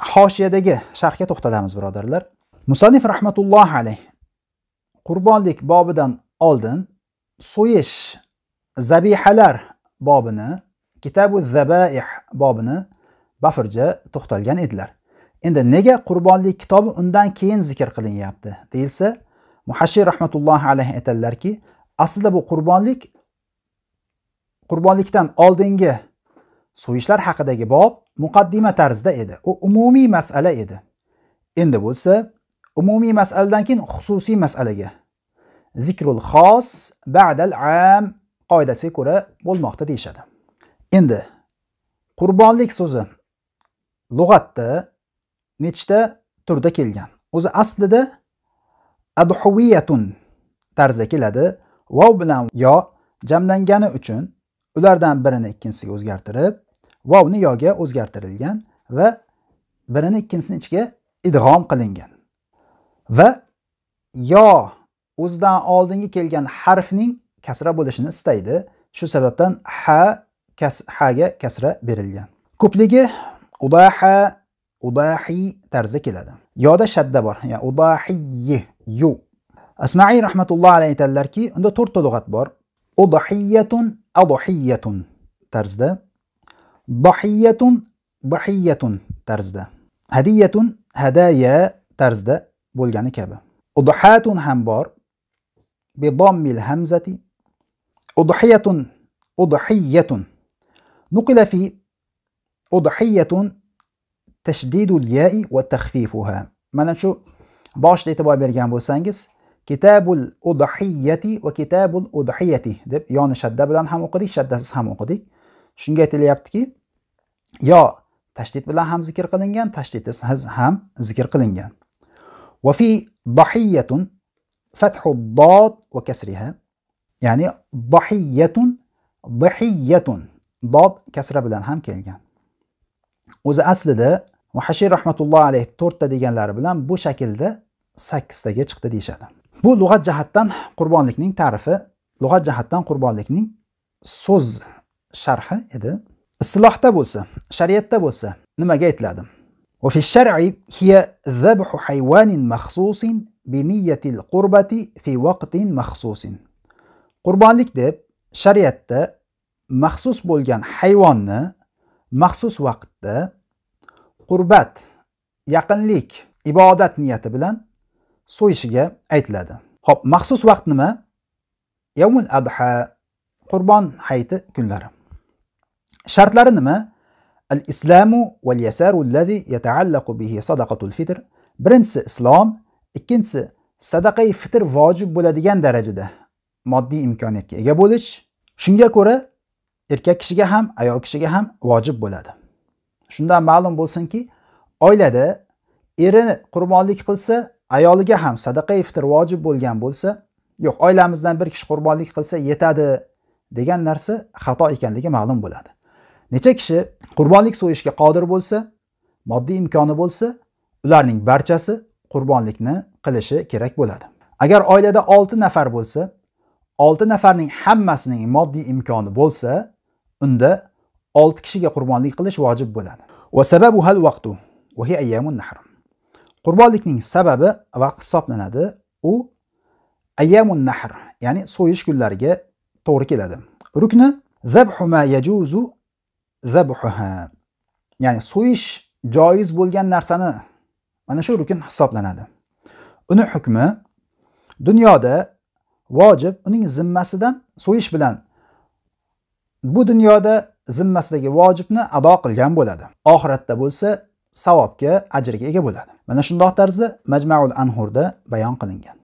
hoshiyadagi sharhga to'xtalamiz birodarlar. Musannif rahmatullohi alayh qurbonlik bobidan oldin so'yish zabihalar bobini kitabu zabaih bobini bafirja to'xtalgan edilar. Endi nega qurbonlik kitobi undan keyin zikr qilinyapti deyilsa muhashshir rahmatullohi alayhi aytadilarki aslida bu qurbonlik qurbonlikdan oldingi so'yishlar haqidagi bob muqaddima tarzida edi. U umumiy masala edi. Endi bo'lsa umumiy masaladan keyin xususiy masalaga. Zikrul xos ba'dal am qoidasiga ko'ra bo'lmoqda deyishadi. Endi qurbonlik so'zi lug'atda nechta turda kelgan? O'zi aslida adhuviyatun tarzda keladi. Vov bilan yo jamlangani uchun ulardan birini ikkinchisiga o'zgartirib vovni yoga o'zgartirilgan va birini ikkinchisini ichiga idg'om qilingan va yo o'zidan oldingi kelgan harfning kasra bo'lishini istaydi. Shu sababdan ha kas, haga kasra berilgan. Ko'pligi udaha udahi tarzda keladi. Yoda shadda bor ya'ni udahiyi yu. Asmaiy rahmatulloh alayhi aytadilarki unda to'rtta lug'at bor. Udhiyatun adhiyatun tarzda. ضحية ضحية ترزدا هدية هدايا ترزدا بولجاني كابا أضحاة همبار بضم الهمزة. أضحية أضحية. نقل في أضحية تشديد الياء وتخفيفها. مانا شو؟ باش تتبع برجان بوسانجس كتاب الأضحية وكتاب الأضحية. دب يون شد بلان هم قدي شد هم قدي شنجيت اللي يبتكي yo tashdid bilan ham zikr qilingan tashdidsiz ham zikr qilingan. Va fi bahiyatun fathu dod va kasriha. Ya'ni bahiyatun bahiyatun dod kasra bilan ham kelgan. O'zi aslida muhashir rahmatullohi alayhi to'rtta deganlari bilan bu shaklda sakkiztaga chiqdi deyishadi. Bu lug'at jihatdan qurbonlikning ta'rifi lug'at jihatdan qurbonlikning so'z sharhi edi. islohda bo'lsa, shariatda bo'lsa nimaga aytiladi? Qurbati fi. Qurbonlik deb shariatda maxsus bo'lgan hayvonni maxsus vaqtda qurbat, yaqinlik, ibodat niyati bilan so'yishiga aytiladi. Xo'p, maxsus vaqt nima? Yawmul adha, Qurbon hayiti kunlari. Shartlari nima? Al islamu val yasaru allazi yataallaqu bihi sadaqatul fitr. Birinchisi islom ikkinchisi sadaqai fitr vojib bo'ladigan darajada moddiy imkoniyatga ega bo'lish. Shunga ko'ra erkak kishiga ham ayol kishiga ham vojib bo'ladi. Shundan ma'lum bo'lsinki oilada eri qurbonlik qilsa ayoliga ham sadaqai fitr vojib bo'lgan bo'lsa yo'q oilamizdan bir kishi qurbonlik qilsa yetadi degan narsa xato ekanligi ma'lum bo'ladi. Necha kishi qurbonlik so'yishga qodir bo'lsa moddiy imkoni bo'lsa ularning barchasi qurbonlikni qilishi kerak bo'ladi. Agar oilada olti nafar bo'lsa olti nafarning hammasining moddiy imkoni bo'lsa unda olti kishiga qurbonlik qilish vojib bo'ladi. Va sababu hal vaqtu va hi ayyamun nahr. Qurbonlikning sababi vaqt hisoblanadi u ayyamun nahr ya'ni so'yish kunlariga to'g'ri keladi. Rukni zabhu ma yajuzu zabhuha. Ya'ni so'yish joiz bo'lgan narsani mana shu rukn hisoblanadi. Uni hukmi dunyoda vojib uning zimmasidan so'yish bilan bu dunyoda zimmasidagi vojibni ado qilgan bo'ladi. Oxiratda bo'lsa savobga ajrga ega bo'ladi. Mana shundoq tarzda majmaul anhurda bayon qilingan.